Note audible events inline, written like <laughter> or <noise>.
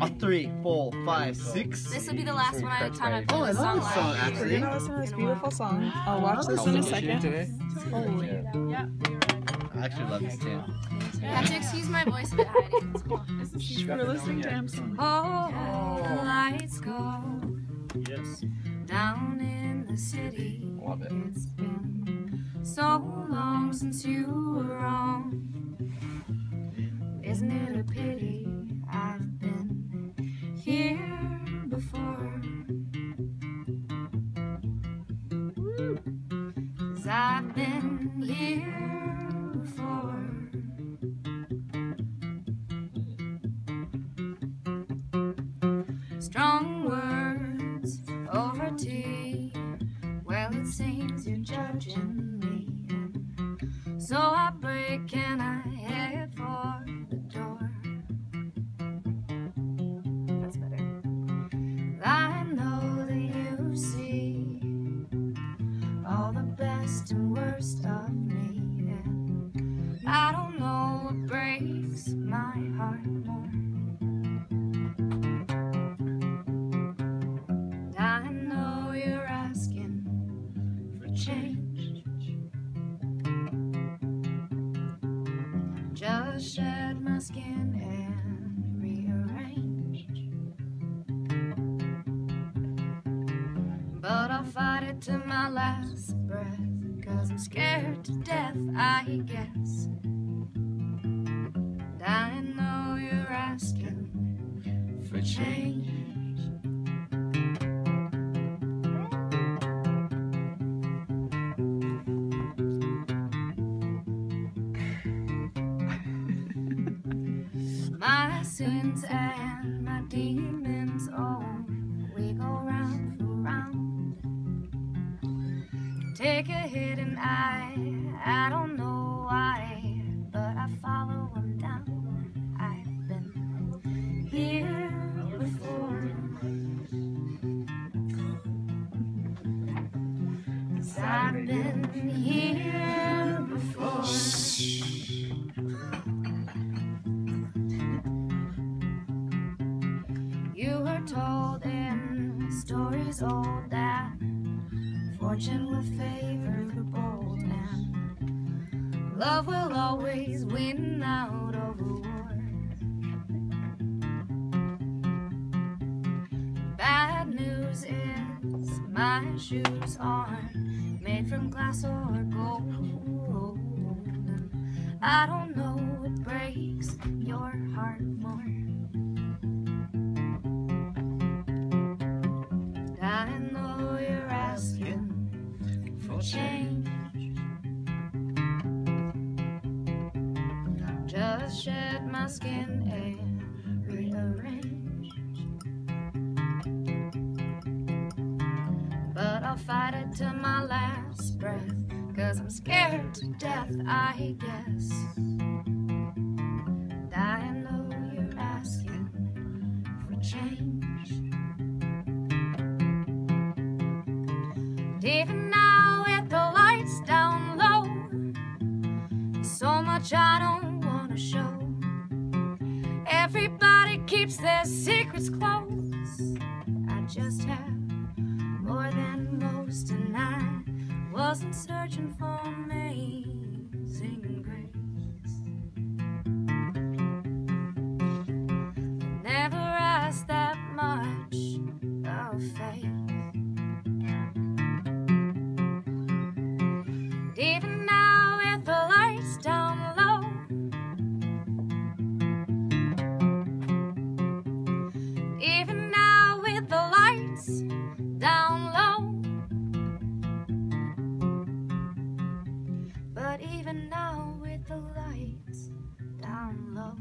A three, four, five, six. This will be the last one I time I play Oh, I this love song this song, actually. We're gonna listen to this beautiful song. I'll watch this in a second. Holy. I actually love this tune. You have to excuse my voice a bit, Heidi. We're listening to him. Oh, the lights go Yes. down in the city. Love it. It's been so long since you were on. Isn't it a I've been here before. Strong words over tea. Well, it seems you're judging me. So I break and I I don't know what breaks my heart more. I know you're asking for change. Just shed my skin and rearrange. But I'll fight it to my last breath. Cause I'm scared to death, I guess. And I know you're asking for change. <laughs> My sins and my demons, Take a hit and I, I don't know why, but I follow them down. I've been here before. Cause I've been here before. You were told in stories old that fortune will favor the bold and love will always win out over war. Bad news is my shoes aren't made from glass or gold. I don't know Just shed my skin and rearrange. But I'll fight it to my last breath. Cause I'm scared to death, I guess. I know you're asking for change. Even now with the lights down low, so much I don't wanna show. Everybody keeps their secrets close. I just have more than most, and I wasn't searching for amazing And now with the lights down low.